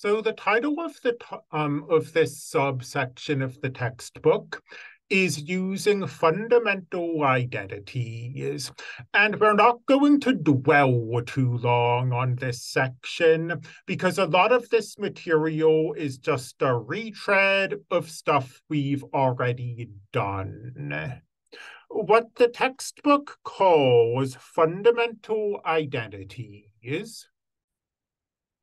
So the title of the um, of this subsection of the textbook is using fundamental identities. And we're not going to dwell too long on this section because a lot of this material is just a retread of stuff we've already done. What the textbook calls fundamental identities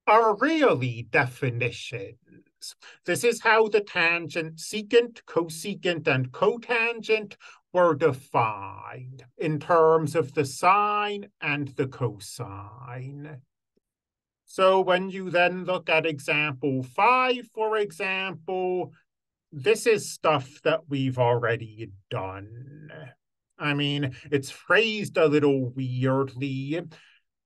are really definitions. This is how the tangent, secant, cosecant, and cotangent were defined in terms of the sine and the cosine. So when you then look at example five, for example, this is stuff that we've already done. I mean, it's phrased a little weirdly,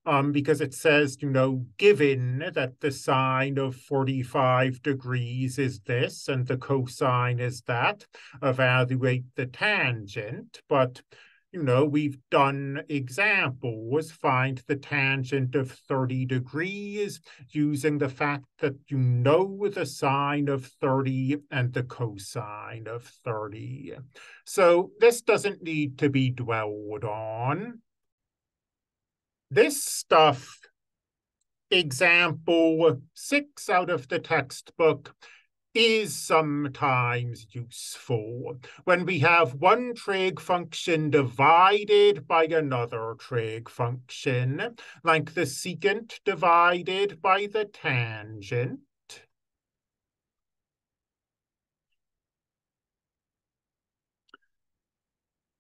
um, because it says, you know, given that the sine of 45 degrees is this and the cosine is that, evaluate the tangent. But, you know, we've done examples, find the tangent of 30 degrees using the fact that you know the sine of 30 and the cosine of 30. So this doesn't need to be dwelled on. This stuff, example six out of the textbook, is sometimes useful when we have one trig function divided by another trig function, like the secant divided by the tangent.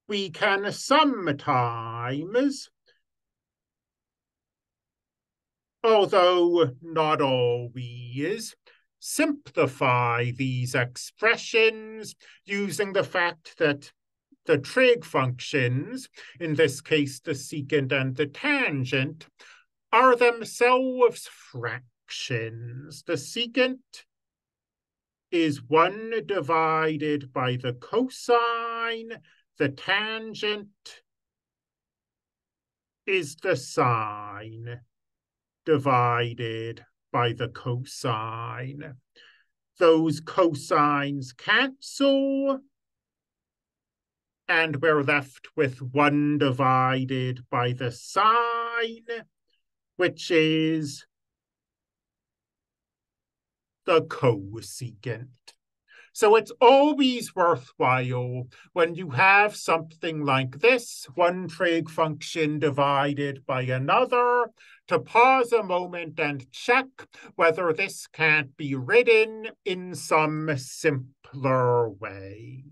We can sometimes although not always, simplify these expressions using the fact that the trig functions, in this case the secant and the tangent, are themselves fractions. The secant is 1 divided by the cosine, the tangent is the sine divided by the cosine. Those cosines cancel, and we're left with 1 divided by the sine, which is the cosecant. So it's always worthwhile when you have something like this, one trig function divided by another, to pause a moment and check whether this can't be written in some simpler way.